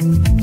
Bye.